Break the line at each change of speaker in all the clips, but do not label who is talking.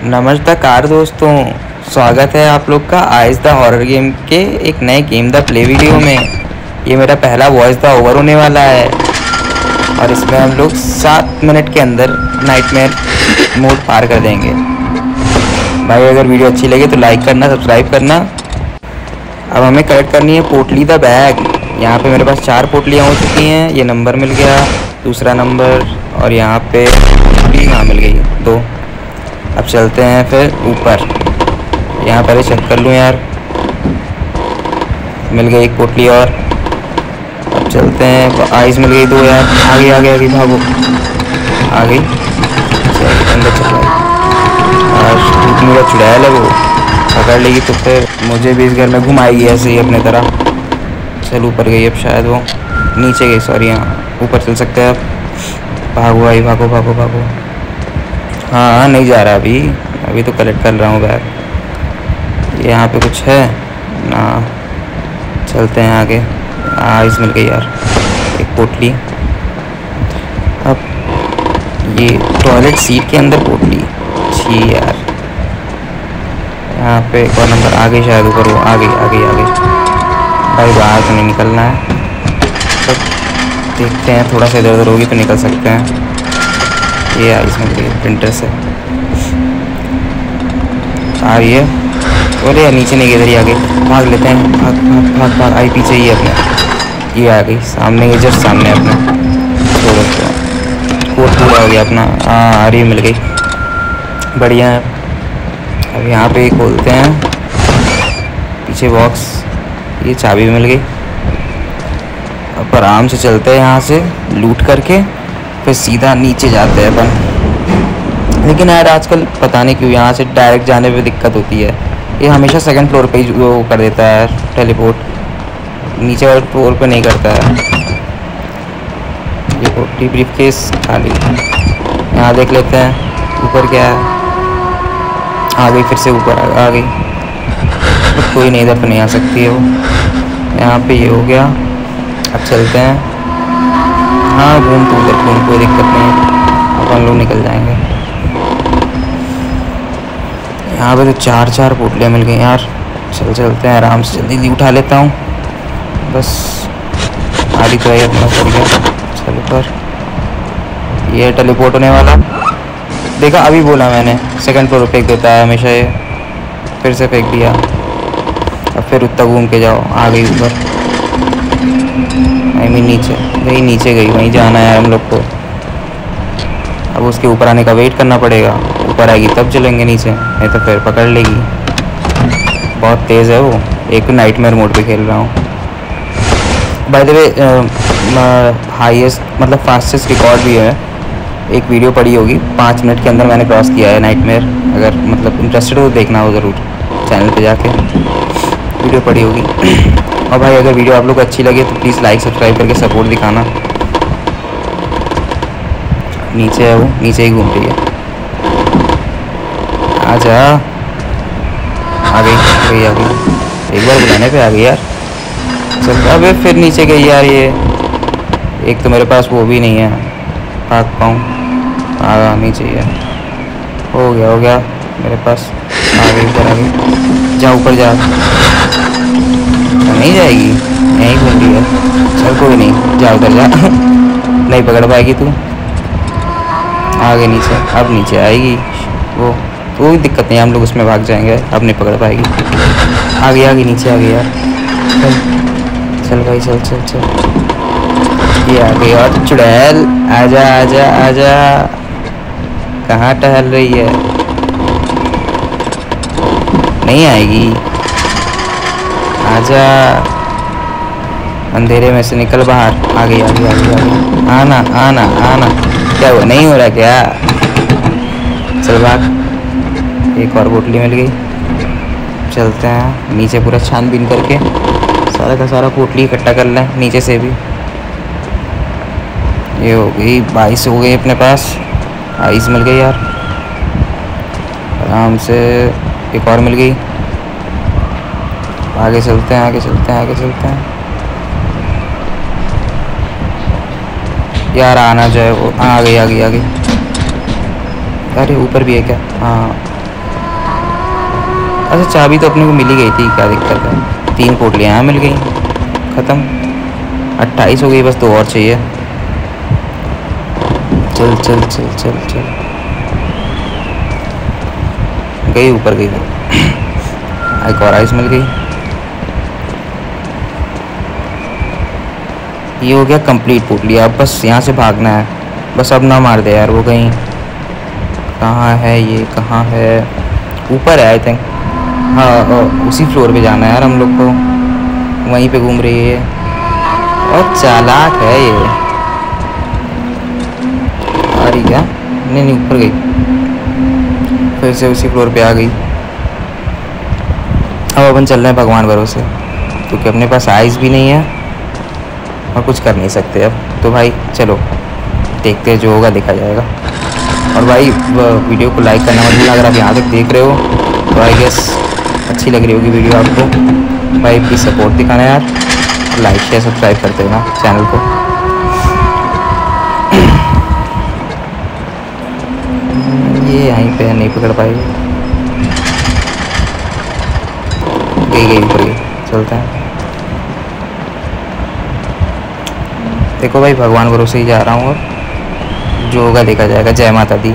नमस्कार दोस्तों, स्वागत है आप लोग का आइज़ द हॉरर गेम के एक नए गेम द प्ले वीडियो में। ये मेरा पहला वॉइस द ओवर होने वाला है। और इसमें हम लोग सात मिनट के अंदर नाइटमेयर मोड पार कर देंगे। भाई, अगर वीडियो अच्छी लगे तो लाइक करना सब्सक्राइब करना। अब हमें कलेक्ट करनी है पोटली द बैग यहाँ पे मेरे पास चार पोटलियाँ हो चुकी हैं। ये नंबर मिल गया, दूसरा नंबर और यहाँ पे पोटली यहाँ मिल गई दो। अब चलते हैं फिर ऊपर। यहाँ पर ही चेक कर लूँ यार। मिल गई एक पोटली और। अब चलते हैं। आइस मिल गई दो यार। आगे आगे आगे, भागो। आ गई अंदर चल और मेरा चुड़ैल है वो। पकड़ लेगी तो फिर मुझे भी इस घर में घुमाएगी ऐसे ही अपने तरह। चल, ऊपर गई अब शायद वो। नीचे गई सॉरी यहाँ। ऊपर चल सकते हैं अब भागो भाई, भागो भागो भागो। हाँ हाँ नहीं जा रहा अभी। अभी तो कलेक्ट कर रहा हूँ बैग यहाँ पे कुछ है? ना। चलते हैं आगे। आइस मिल गई यार। एक पोटली। अब ये टॉयलेट सीट के अंदर पोटली। छी यार। यहाँ पे एक और नंबर आ गई शायद ऊपर वो आ गई आ गई आ भाई, बाहर तो नहीं निकलना है। तो देखते हैं, थोड़ा सा इधर उधर होगी तो निकल सकते हैं। ये आ इसमें प्रिंटर से आ रही है। बोले यार नीचे नहीं, इधर ही आ गई भाग लेते हैं। भाग भाग भाग भाग। आई पीछे ही अपने। ये आ गई। सामने ये जस्ट सामने अपने। छोड़ो कोट पूरा हो गया अपना। हाँ आ रही मिल गई। बढ़िया है। अब यहाँ पे खोलते हैं। पीछे बॉक्स ये चाबी मिल गई। अब आराम से चलते हैं यहाँ से लूट करके। फिर सीधा नीचे जाते हैं अपन। लेकिन यार आजकल पता नहीं क्यों यहाँ से डायरेक्ट जाने में दिक्कत होती है। ये हमेशा सेकंड फ्लोर पे ही वो कर देता है टेलीपोर्ट नीचे वाले फ्लोर पे नहीं करता है। ये पोटी ब्रीफ केस खाली। यहाँ देख लेते हैं, ऊपर क्या है? आ गई फिर से ऊपर, आ गई। कोई नहीं, इधर तो नहीं आ सकती है वो। यहाँ पे ये हो गया। अब चलते हैं। हाँ घूम तो उधर घूम, कोई दिक्कत नहीं। है अपन लोग निकल जाएँगे। यहाँ पे तो चार चार पोटलियाँ मिल गई यार। चल, चलते हैं, आराम से जल्दी उठा लेता हूँ। बस, गाड़ी तो है, अपना कर गया चलो पर ये टेलीपोर्ट होने वाला। देखा, अभी बोला मैंने सेकंड फ्लोर फेंक देता है हमेशा ये। फिर से फेंक दिया। अब फिर उतना घूम के जाओ आ गई ऊपर। आई मीन नीचे गई नीचे गई, वहीं जाना है हम लोग को। अब उसके ऊपर आने का वेट करना पड़ेगा। ऊपर आएगी, तब चलेंगे नीचे, नहीं तो फिर पकड़ लेगी। बहुत तेज़ है वो। एक नाइट मेयर मोड पे खेल रहा हूँ। बाय द वे हाईएस्ट मतलब फास्टेस्ट रिकॉर्ड भी है। एक वीडियो पड़ी होगी, पाँच मिनट के अंदर मैंने क्रॉस किया है नाइट मेयर अगर मतलब इंटरेस्टेड हो तो देखना हो ज़रूर चैनल पे जाके। वीडियो पड़ी होगी। और भाई, अगर वीडियो आप लोग को अच्छी लगे तो प्लीज़ लाइक सब्सक्राइब करके सपोर्ट दिखाना। नीचे है वो, नीचे ही घूम रही है। आजा। आ गई आ गई आ गई। एक बार बुलाने पे आ गई यार। चल, अबे फिर नीचे गई यार ये। एक तो मेरे पास वो भी नहीं है। भाग पाऊँ। आ नीचे यार हो। गया हो गया। मेरे पास आ गई ऊपर आ गई। जा ऊपर, जा। नहीं जाएगी। यहीं घूम रही है। चल, कोई नहीं। जा उधर, जा। नहीं पकड़ पाएगी तू। आगे नीचे। अब नीचे आएगी। वो कोई दिक्कत नहीं हम लोग उसमें भाग जाएँगे। अब नहीं पकड़ पाएगी। आगे आगे, नीचे आ गई यार। चल चल भाई, चल चल चल। ये आ गई और चुड़ैल। आजा आजा आजा। कहाँ टहल रही है? नहीं आएगी। आजा अंधेरे में से निकल बाहर। आ गई आ गई आ गई आना आना आना। क्या हुआ? नहीं हो रहा क्या? चल भाग। एक और बोटली मिल गई। चलते हैं। नीचे पूरा छानबीन करके सारा का सारा पोटली इकट्ठा कर लें, नीचे से भी। ये हो गई, बाईस हो गई अपने पास। आइस मिल गई यार। आराम से एक और मिल गई। आगे चलते हैं, आगे चलते हैं, आगे चलते हैं। यार आना जो है वो आ गई आ गई आ गई अरे, ऊपर भी है क्या? हाँ। अच्छा चाबी तो अपने को मिल गई थी, क्या दिक्कत है? तीन पोटलियाँ यहाँ मिल गई। ख़त्म। अट्ठाईस हो गई, बस दो और चाहिए। चल चल चल चल चल। गई, ऊपर गई। एक और आइस मिल गई। ये हो गया कंप्लीट पोटली अब बस यहाँ से भागना है। बस अब ना मार दे यार वो कहीं। कहाँ है ये? कहाँ है? ऊपर है आई थिंक हाँ उसी फ्लोर पे जाना है यार हम लोग को। वहीं पे घूम रही है और चालाक है ये। आ रही क्या? नहीं नहीं, ऊपर गई। फिर से उसी फ्लोर पे आ गई। अब अपन चल रहे हैं भगवान भरोसे। क्योंकि अपने पास आइस भी नहीं है। और कुछ कर नहीं सकते अब। तो भाई, चलो, देखते हैं जो होगा, देखा जाएगा। और भाई वीडियो को लाइक करना मत भूलना। अगर आप यहाँ तक देख रहे हो तो आई गेस अच्छी लग रही होगी वीडियो आपको। भाई प्लीज़ सपोर्ट दिखाना यार। लाइक शेयर सब्सक्राइब करते देना चैनल को। ये यहीं पे नहीं पकड़ पाएगी गई गई ऊपर चलते हैं। देखो भाई, भगवान भरोसे ही जा रहा हूँ और जो होगा देखा जाएगा। जय माता दी।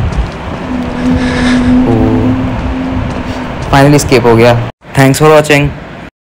फाइनली स्केप हो गया। Thanks for watching